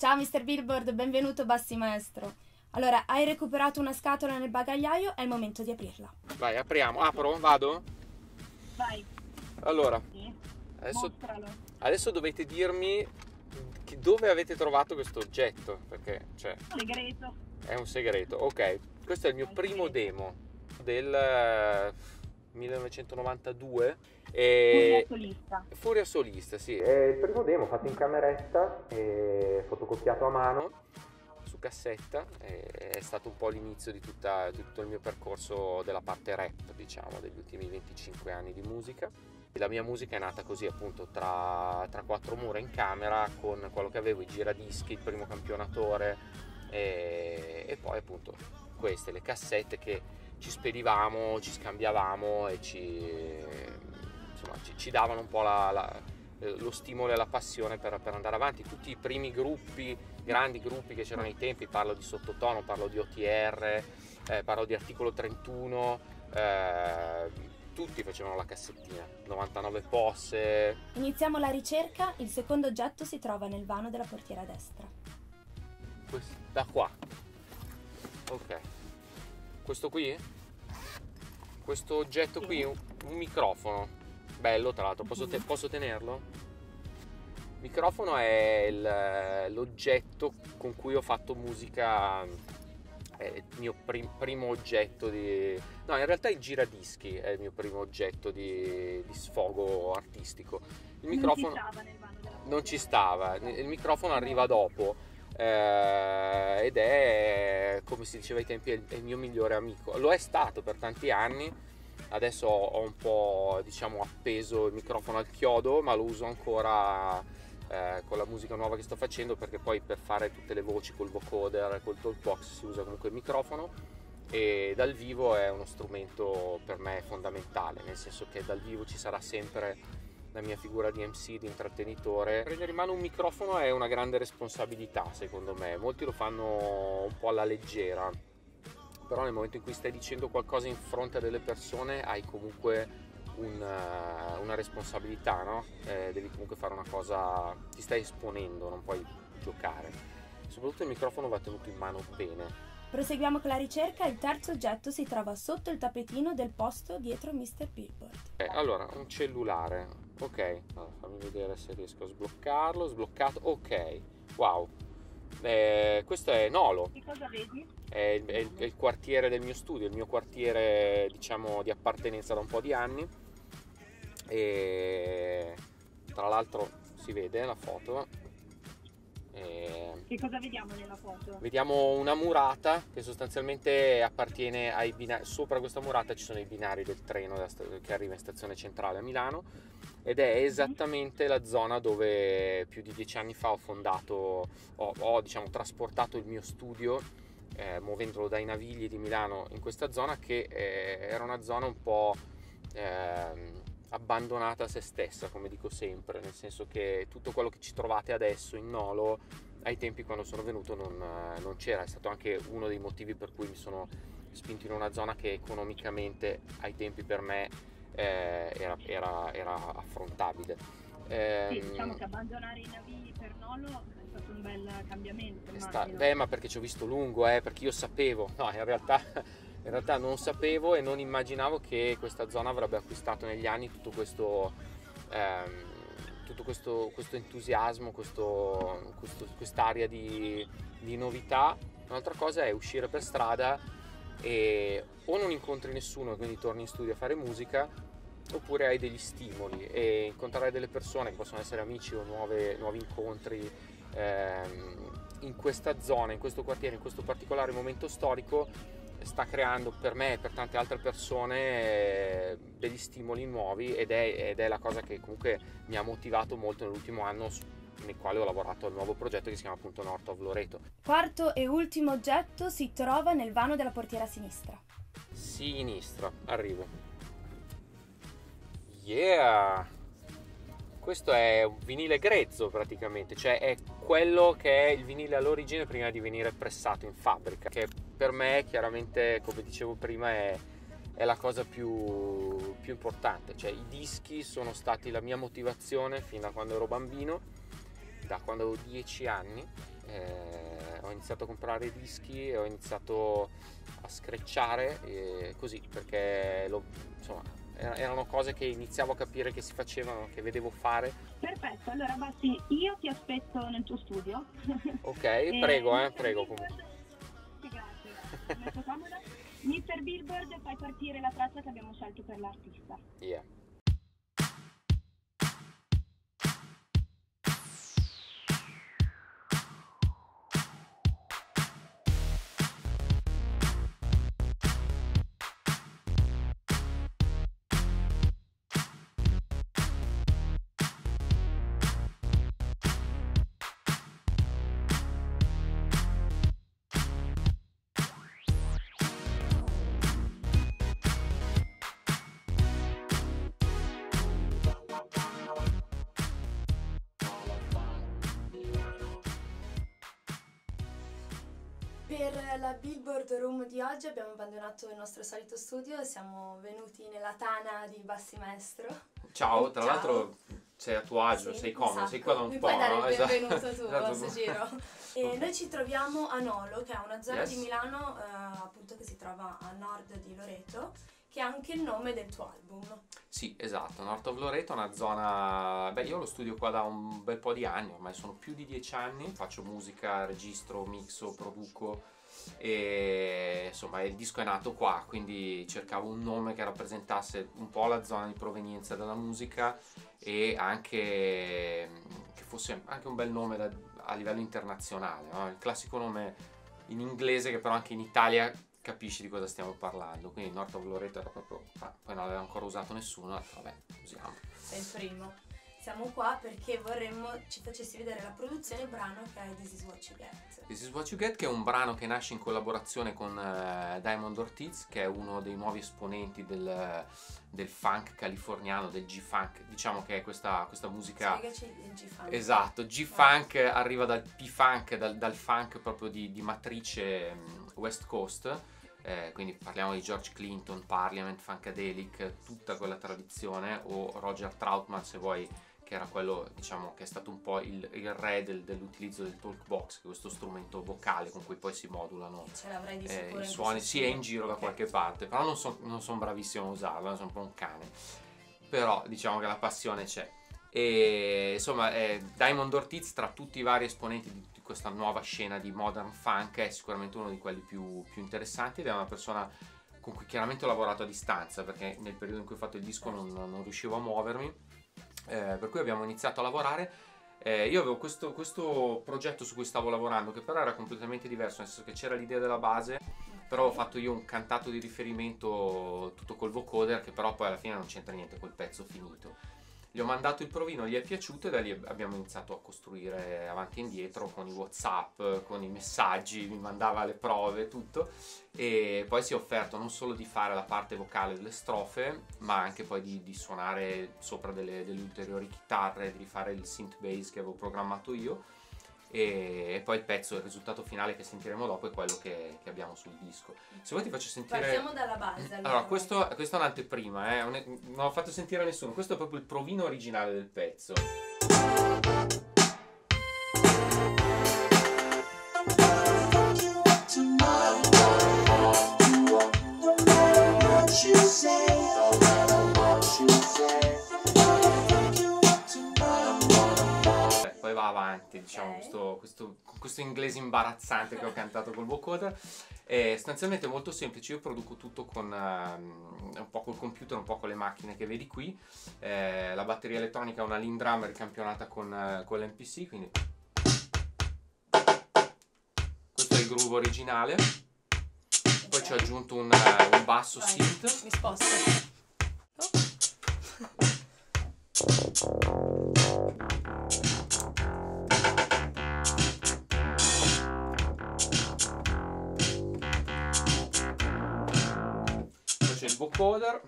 Ciao Mr. Billboard, benvenuto Bassi Maestro. Allora, hai recuperato una scatola nel bagagliaio, è il momento di aprirla. Vai, apriamo. Apro? Vado? Vai. Allora, Sì. adesso, adesso dovete dirmi che- dove avete trovato questo oggetto, perché cioè, Segreto. è un segreto. Ok, questo è il mio È un primo segreto. demo del eh, 1992. Furia E... solista. Furia solista, sì. È il primo demo fatto in cameretta, e fotocopiato a mano su cassetta. È stato un po' l'inizio di, tutta- di tutto il mio percorso della parte rap, diciamo, degli ultimi 25 anni di musica. La mia musica è nata così, appunto, tra, tra quattro mura in camera con quello che avevo, i giradischi, il primo campionatore e, e poi appunto queste, le cassette che ci spedivamo, ci scambiavamo e ci, insomma, ci, ci davano un po' la- la- lo stimolo e la passione per, per andare avanti. Tutti i primi gruppi, grandi gruppi che c'erano ai tempi, parlo di Sottotono, parlo di OTR, eh, parlo di Articolo 31, eh, tutti facevano la cassettina, 99 posse, Iniziamo la ricerca, il secondo oggetto si trova nel vano della portiera destra. Quest- da qua. Ok. Questo qui? Questo oggetto qui, un, un microfono. Bello tra l'altro, posso, te- posso tenerlo? Il microfono è il- l'oggetto con cui ho fatto musica, è il mio prim- primo oggetto di... No, in realtà il giradischi è il mio primo oggetto di, di sfogo artistico. Il microfono Non ci stava non ci stava, il microfono arriva dopo eh, ed è come si diceva ai tempi è il, mio migliore amico. Lo è stato per tanti anni. Adesso ho, un po' diciamo appeso il microfono al chiodo ma lo uso ancora eh, con la musica nuova che sto facendo perché poi per fare tutte le voci col vocoder col talkbox si usa comunque il microfono. E dal vivo è uno strumento per me fondamentale nel senso che dal vivo ci sarà sempre la mia figura di MC, di intrattenitore. Prendere in mano un microfono è una grande responsabilità, secondo me. Molti lo fanno un po' alla leggera, però nel momento in cui stai dicendo qualcosa in fronte a delle persone hai comunque un, eh, una responsabilità, no? Eh, devi comunque fare una cosa, ti stai esponendo, non puoi giocare. Soprattutto il microfono va tenuto in mano bene. Proseguiamo con la ricerca, il terzo oggetto si trova sotto il tappetino del posto dietro Mr. Billboard. Eh, allora, un cellulare, ok, allora, fammi vedere se riesco a sbloccarlo, sbloccato, ok, wow, Eh, questo è Nolo, Che cosa vedi? è il, è il- è il quartiere del mio studio, il mio quartiere diciamo di appartenenza da un po' di anni. E tra l'altro si vede la foto. E Che cosa vediamo nella foto? Vediamo una murata che sostanzialmente appartiene ai binari. Sopra questa murata ci sono i binari del treno che arriva in stazione centrale a Milano ed è esattamente la zona dove più di dieci anni fa ho fondato, ho, ho, diciamo, trasportato il mio studio eh, muovendolo dai Navigli di Milano in questa zona che eh, era una zona un po' ehm, abbandonata a se stessa, come dico sempre, nel senso che tutto quello che ci trovate adesso in Nolo ai tempi quando sono venuto non, non c'era, è stato anche uno dei motivi per cui mi sono spinto in una zona che economicamente ai tempi per me eh, era, era- era affrontabile. Sì, Ehm, diciamo che abbandonare i navi per Nolo è stato un bel cambiamento. sta- beh, ma perché ci ho visto lungo, eh, perché io sapevo, no, in realtà, in realtà non sapevo e non immaginavo che questa zona avrebbe acquistato negli anni tutto questo, ehm, tutto questo, questo entusiasmo, questo, quest'aria di, di novità. Un'altra cosa è uscire per strada e o non incontri nessuno e quindi torni in studio a fare musica oppure hai degli stimoli e incontrare delle persone che possono essere amici o nuove- nuovi incontri ehm, in questa zona, in questo quartiere, in questo particolare momento storico sta creando per me e per tante altre persone eh, degli stimoli nuovi ed è, ed è la cosa che comunque mi ha motivato molto nell'ultimo anno nel quale ho lavorato al nuovo progetto che si chiama appunto North of Loreto. Quarto e ultimo oggetto si trova nel vano della portiera sinistra. Sinistra, arrivo. Yeah! Questo è un vinile grezzo praticamente, cioè è quello che è il vinile all'origine prima di venire pressato in fabbrica, che per me chiaramente, come dicevo prima, è, è la cosa più, più importante. Cioè i dischi sono stati la mia motivazione fin da quando ero bambino, da quando avevo 10 anni eh, ho iniziato a comprare dischi e ho iniziato a screcciare e così perché lo, insomma er- erano cose che iniziavo a capire che si facevano, che vedevo fare. Perfetto, allora Bassi, io ti aspetto nel tuo studio. Ok, prego, eh, prego comunque. Mr. Billboard, fai partire la traccia che abbiamo scelto per l'artista. Yeah. Per la Billboard Room di oggi abbiamo abbandonato il nostro solito studio e siamo venuti nella tana di Bassi Maestro. Ciao, tra Ciao. l'altro sei a tuo agio, Sì, sei comodo, sei qua da un Mi po', puoi dare no? il Esatto. benvenuto tu a Esatto. questo giro. E noi ci troviamo a Nolo, che è una zona Yes. di Milano eh, appunto che si trova a nord di Loreto, che è anche il nome del tuo album. Sì, esatto, North of Loreto è una zona... Beh, io lo studio qua da un bel po' di anni, ormai sono più di dieci anni, faccio musica, registro, mixo, produco e insomma il disco è nato qua, quindi cercavo un nome che rappresentasse un po' la zona di provenienza della musica e anche che fosse anche un bel nome da- a livello internazionale, no? il classico nome in inglese che però anche in Italia capisci di cosa stiamo parlando. Quindi North of Loreto era proprio. ah, poi non l'aveva ancora usato nessuno, detto vabbè, usiamo. Sei il primo. Siamo qua perché vorremmo ci facessi vedere la produzione del brano che è This is What You Get. This is What You Get, che è un brano che nasce in collaborazione con eh, Diamond Ortiz, che è uno dei nuovi esponenti del, del funk californiano, del G-Funk. Diciamo che è questa, questa musica. Spiegaci il G-Funk. Esatto, G-Funk arriva dal P-Funk, dal, dal funk proprio di, di matrice mm, West Coast, eh, quindi parliamo di George Clinton, Parliament, Funkadelic, tutta quella tradizione, o Roger Troutman se vuoi, che era quello diciamo che è stato un po' il, il re del- dell'utilizzo del talk box, che è questo strumento vocale con cui poi si modulano eh, i suoni, sì è in giro da Ok. qualche parte, però non sono bravissimo a usarlo, sono un po' un cane. Però diciamo che la passione c'è. E insomma, eh, Diamond Ortiz, tra tutti i vari esponenti di, di questa nuova scena di modern funk, è sicuramente uno di quelli più, più interessanti ed è una persona con cui chiaramente ho lavorato a distanza perché nel periodo in cui ho fatto il disco non, non riuscivo a muovermi, eh, per cui abbiamo iniziato a lavorare. Eh, io avevo questo, questo progetto su cui stavo lavorando che però era completamente diverso, nel senso che c'era l'idea della base, però ho fatto io un cantato di riferimento tutto col vocoder che però poi alla fine non c'entra niente col pezzo finito. Gli ho mandato il provino, gli è piaciuto e da lì abbiamo iniziato a costruire avanti e indietro con i Whatsapp, con i messaggi, mi mandava le prove, tutto. E poi si è offerto non solo di fare la parte vocale delle strofe, ma anche poi di, di suonare sopra delle, delle ulteriori chitarre, di fare il synth bass che avevo programmato io. E, e poi il pezzo, il risultato finale che sentiremo dopo è quello che, che abbiamo sul disco. Se vuoi ti faccio sentire... Partiamo dalla base. Allora, Allora, questo, questo è un'anteprima, eh, non l'ho fatto sentire a nessuno, questo è proprio il provino originale del pezzo. Avanti, diciamo, Ok. questo, questo- questo inglese imbarazzante che ho cantato col vocoder. È sostanzialmente molto semplice, io produco tutto con ehm, un po' col computer, un po' con le macchine che vedi qui. Eh, la batteria elettronica è una Lindrum campionata con, eh, con l'MPC, quindi questo è il groove originale. Poi ci ho aggiunto un, eh, un basso Vai, synth. Mi sposto. Vocoder.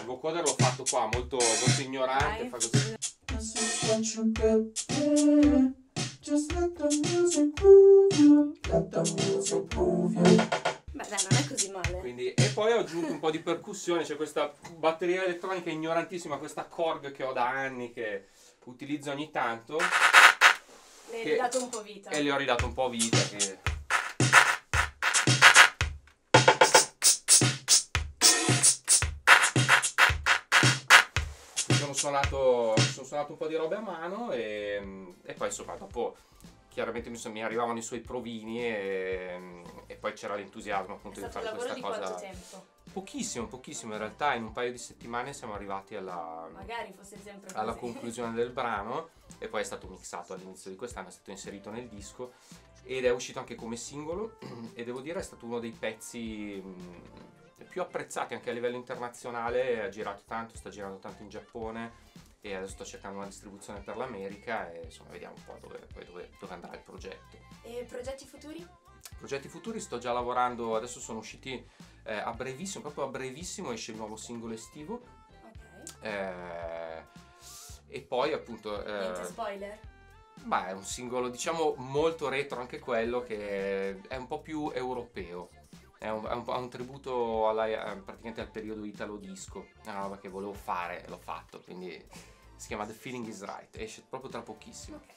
Il vocoder l'ho fatto qua molto, molto ignorante. Fa così. Beh, dai, non è male. Quindi, e poi ho aggiunto un po' di percussione, c'è questa batteria elettronica ignorantissima, questa Korg che ho da anni che utilizzo ogni tanto. Le hai Che- ridato un po' vita. e le ho ridato un po' vita che... suonato, sono suonato un po' di robe a mano e, e poi insomma dopo chiaramente mi, mi arrivavano i suoi provini e, e poi c'era l'entusiasmo appunto di fare questa di cosa. quanto tempo? Pochissimo, pochissimo in realtà in un paio di settimane siamo arrivati alla, alla conclusione del brano e poi è stato mixato all'inizio di quest'anno, è stato inserito nel disco ed è uscito anche come singolo e devo dire è stato uno dei pezzi più apprezzati anche a livello internazionale, ha girato tanto, sta girando tanto in Giappone e adesso sto cercando una distribuzione per l'America e insomma vediamo un po' dove, dove, dove andrà il progetto. E progetti futuri? Progetti futuri sto già lavorando, adesso sono usciti eh, a brevissimo, proprio a brevissimo esce il nuovo singolo estivo Ok. eh, e poi appunto... eh, Niente spoiler? Beh, è un singolo, diciamo, molto retro anche quello, che è un po' più europeo. È un, è un, è un tributo alla- eh, praticamente al periodo italo disco. È una roba che volevo fare e l'ho fatto, quindi si chiama The Feeling Is Right, esce proprio tra pochissimo. Ok.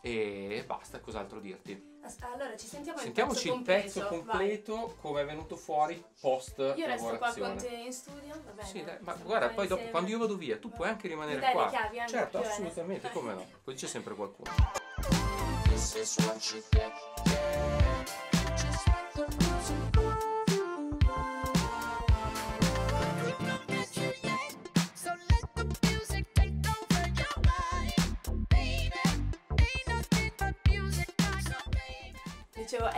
E basta, cos'altro dirti? Allora ci sentiamo Sentiamoci il pezzo completo. completo, come è venuto fuori post Io resto qua con te in studio, va bene? Sì, dai, ma guarda, poi dopo, quando io vado via, tu puoi anche rimanere dai le qua. chiavi, eh, certo, bene. assolutamente, come no. Poi c'è sempre qualcuno. This is what you get.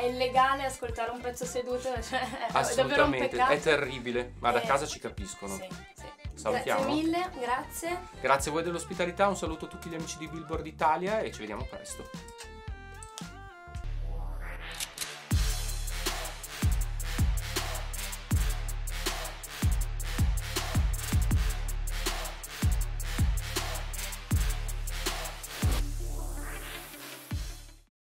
È illegale ascoltare un pezzo seduto, cioè è davvero un peccato. è terribile, ma da Eh, casa ci capiscono. Sì, sì. Salutiamo. Grazie mille, grazie. Grazie a voi dell'ospitalità, un saluto a tutti gli amici di Billboard Italia e ci vediamo presto.